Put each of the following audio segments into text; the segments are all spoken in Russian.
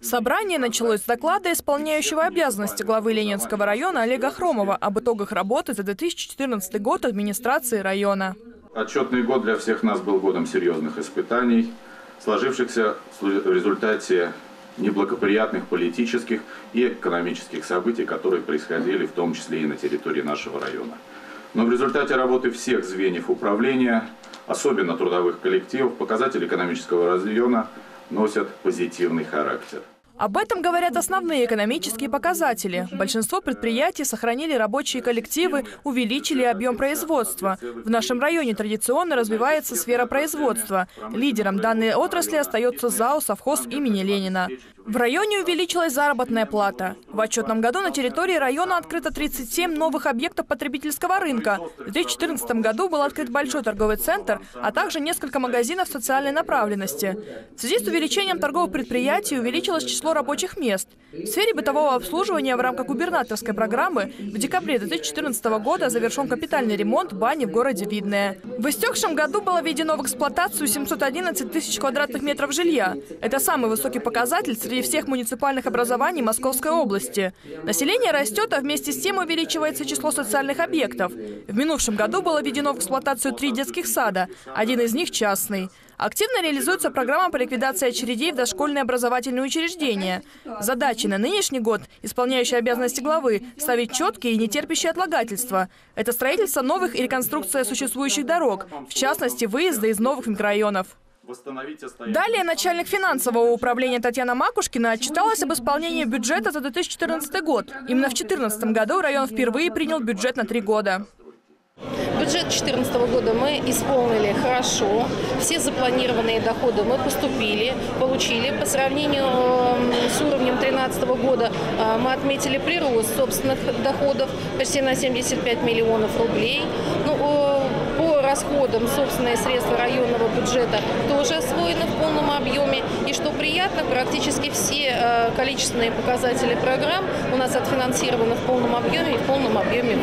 Собрание началось с доклада исполняющего обязанности главы Ленинского района Олега Хромова об итогах работы за 2014 год администрации района. Отчетный год для всех нас был годом серьезных испытаний, сложившихся в результате неблагоприятных политических и экономических событий, которые происходили в том числе и на территории нашего района. Но в результате работы всех звеньев управления, особенно трудовых коллективов, показатели экономического района носят позитивный характер. Об этом говорят основные экономические показатели. Большинство предприятий сохранили рабочие коллективы, увеличили объем производства. В нашем районе традиционно развивается сфера производства. Лидером данной отрасли остается ЗАО «Совхоз» имени Ленина. В районе увеличилась заработная плата. В отчетном году на территории района открыто 37 новых объектов потребительского рынка. В 2014 году был открыт большой торговый центр, а также несколько магазинов социальной направленности. В связи с увеличением торговых предприятий увеличилось число рабочих мест. В сфере бытового обслуживания в рамках губернаторской программы в декабре 2014 года завершен капитальный ремонт бани в городе Видное. В истекшем году было введено в эксплуатацию 711 тысяч квадратных метров жилья. Это самый высокий показатель среди среди всех муниципальных образований Московской области. Население растет, а вместе с тем увеличивается число социальных объектов. В минувшем году было введено в эксплуатацию три детских сада, один из них частный. Активно реализуется программа по ликвидации очередей в дошкольные образовательные учреждения. Задачи на нынешний год, исполняющие обязанности главы, ставить четкие и нетерпящие отлагательства. Это строительство новых и реконструкция существующих дорог, в частности, выезда из новых микрорайонов. Далее начальник финансового управления Татьяна Макушкина отчиталась об исполнении бюджета за 2014 год. Именно в 2014 году район впервые принял бюджет на три года. Бюджет 2014 года мы исполнили хорошо. Все запланированные доходы мы поступили, получили. По сравнению с уровнем 2013 года э, мы отметили прирост собственных доходов почти на 75 миллионов рублей. Ну, по расходам собственные средства районного бюджета тоже освоены в полном объеме. И что приятно, практически все э, количественные показатели программ у нас отфинансированы в полном объеме и в полном объеме.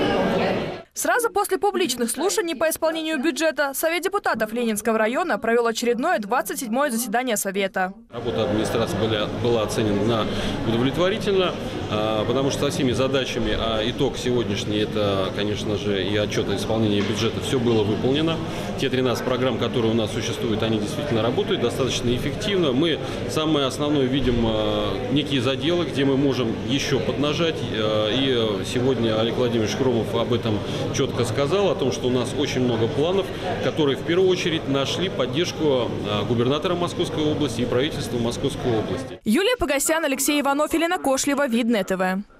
Сразу после публичных слушаний по исполнению бюджета Совет депутатов Ленинского района провел очередное 27-е заседание Совета. Работа администрации была, была оценена на удовлетворительно, а, потому что со всеми задачами, а итог сегодняшний, это, конечно же, и отчет о исполнении бюджета, все было выполнено. Те 13 программ, которые у нас существуют, они действительно работают достаточно эффективно. Мы самое основное видим а, некие заделы, где мы можем еще поднажать. А, и сегодня Олег Владимирович Кромов об этом четко сказал о том, что у нас очень много планов, которые в первую очередь нашли поддержку а, губернатора Московской области и правительства Московской области. Юлия Погосян, Алексей Иванов, Елена Кошлева, Видное ТВ.